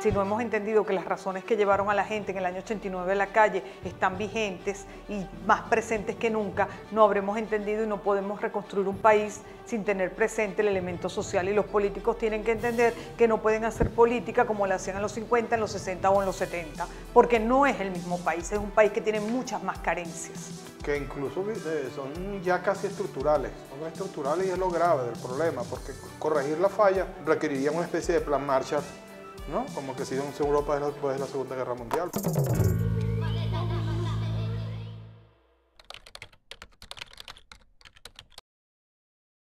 si no hemos entendido que las razones que llevaron a la gente en el año 89 a la calle están vigentes y más presentes que nunca, no habremos entendido y no podemos reconstruir un país sin tener presente el elemento social y los políticos tienen que entender que no pueden hacer política como la hacían en los 50, en los 60 o en los 70, porque no es el mismo país, es un país que tiene muchas más carencias. Que incluso son ya casi estructurales, son estructurales y es lo grave del problema, porque corregir la falla requeriría una especie de plan Marshall, ¿no? Como que si en Europa después de la Segunda Guerra Mundial.